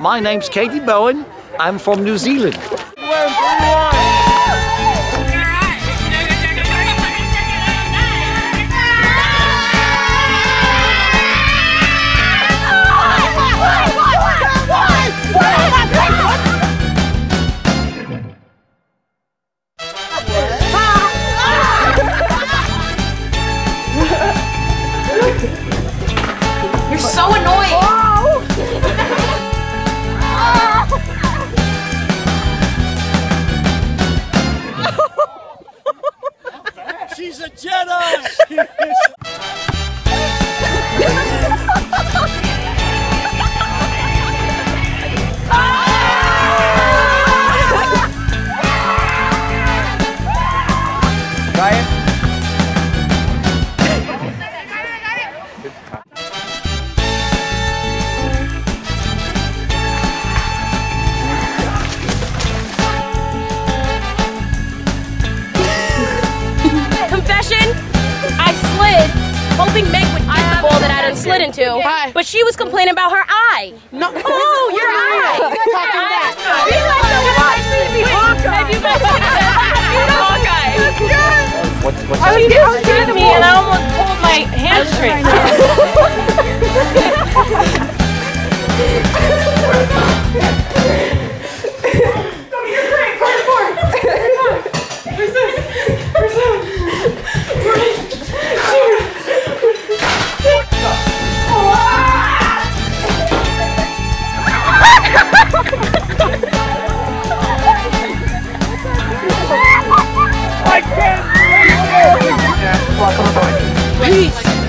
My name's Katie Bowen. I'm from New Zealand. Jedi! hoping Meg would get the ball that I done slid into. Hi. But she was complaining about her eye. No. Oh, your eye. Talking back. You like the one Have you met Hawkeye? What's, what's I was getting me and I almost Peace.